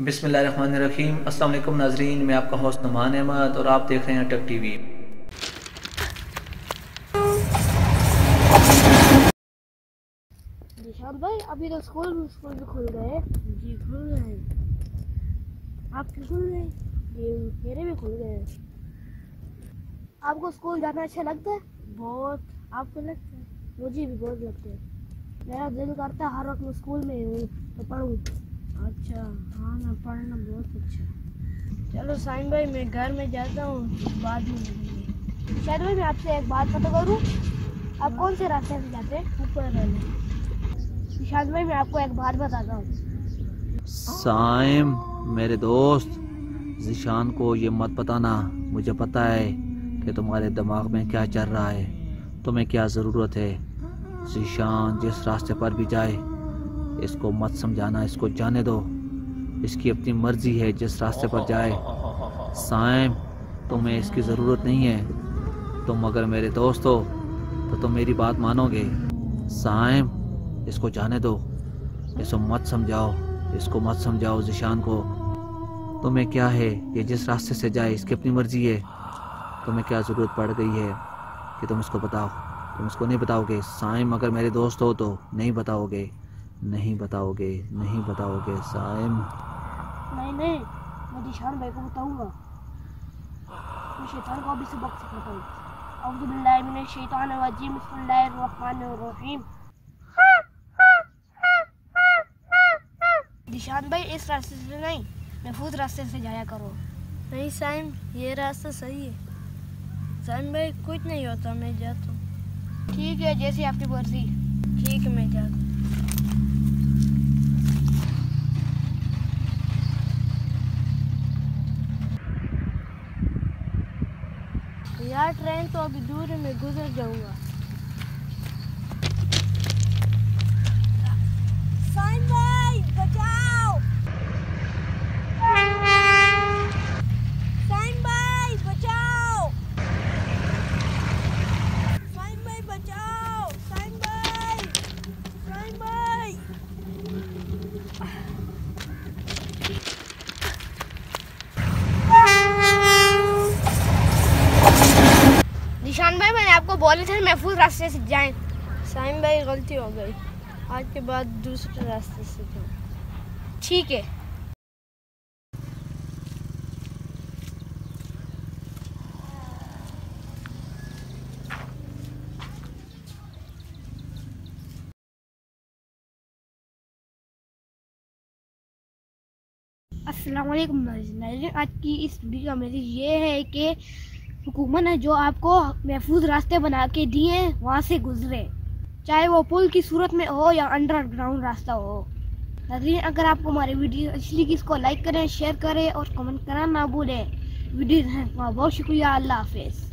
बिसमीम अल्लाम नाजरीन, मैं आपका होस्ट नुमान अहमद और आप देख रहे हैं टक टीवी। भाई, अभी तो स्कूल स्कूल भी खुल गए। जी, खुल गए खुल गए? मेरे भी खुल गए आपको स्कूल जाना अच्छा लगता है? बहुत। आपको लगता है? मुझे भी बहुत लगता है। मेरा दिल करता है, हर वक्त मैं स्कूल में हूँ तो पढ़ूँ। अच्छा हाँ ना, पढ़ना बहुत अच्छा चलो साइन भाई, मैं घर में जाता हूँ बाद में शायद भाई, मैं आपसे एक बात पता करूँ? आप कौन से रास्ते से जाते हैं? ऊपर रहने शायद भाई, मैं आपको एक बात बताता हूँ। साइम, मेरे दोस्त जिशान को ये मत बताना। मुझे पता है कि तुम्हारे दिमाग में क्या चल रहा है। तुम्हें क्या ज़रूरत है? जिशान जिस रास्ते पर भी जाए इसको मत समझाना, इसको जाने दो। इसकी अपनी मर्ज़ी है, जिस रास्ते पर जाए। साइम, तुम्हें इसकी ज़रूरत नहीं है। तुम अगर मेरे दोस्त हो तो तुम मेरी बात मानोगे। साइम, इसको जाने दो। इसको मत समझाओ, इसको मत समझाओ जिशान को। तुम्हें क्या है? ये जिस रास्ते से जाए, इसकी अपनी मर्ज़ी है। तुम्हें क्या ज़रूरत पड़ गई है कि तुम इसको बताओ? तुम इसको नहीं बताओगे। साइम, अगर मेरे दोस्त हो तो नहीं बताओगे। नहीं बताओगे नहीं बताओगे साइम नहीं नहीं मैं दिशान भाई को बताऊँगा। मैं शैतान को भी सबक सिखाता हूँ। अऊज़ु बिल्लाहि मिनश शैतानिर रजीम बिस्मिल्लाहिर रहमानिर रहीम दिशान भाई इस रास्ते से नहीं महफूज रास्ते से जाया करो। नहीं साइम ये रास्ता सही है। साइम भाई कुछ नहीं होता मैं जाता हूँ। ठीक है जैसे आपकी मर्ज़ी। ठीक है मैं जाता हूँ। यार ट्रेन तो अभी दूर में गुजर जाऊँगा। साइन भाई बचाओ साइन भाई बचाओ साइन भाई बचाओ साइन भाई साइन भाई निशान भाई मैंने आपको बोले थे महफूज रास्ते से जाएँ। साइम भाई गलती हो गई। आज के बाद दूसरे रास्ते से जाओ ठीक है। नाज़रीन आज की इस वीडियो का मैसेज ये है कि हुकूमत ने जो आपको महफूज रास्ते बना के दिए वहाँ से गुजरे। चाहे वो पुल की सूरत में हो या अंडरग्राउंड रास्ता हो। नजरिन, अगर आपको हमारी वीडियो अच्छी कि इसको लाइक करें शेयर करें और कमेंट करना ना भूलें। वीडियो बहुत शुक्रिया, अल्लाह हाफिज़।